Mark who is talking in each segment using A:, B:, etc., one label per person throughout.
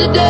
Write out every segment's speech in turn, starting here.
A: today.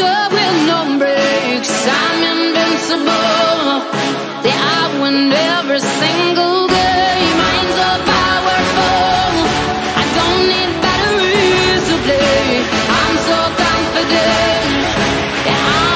A: up with no brakes, I'm invincible. Yeah, I win every single game. Minds are powerful. I don't need batteries to play. I'm so confident. Yeah, I'm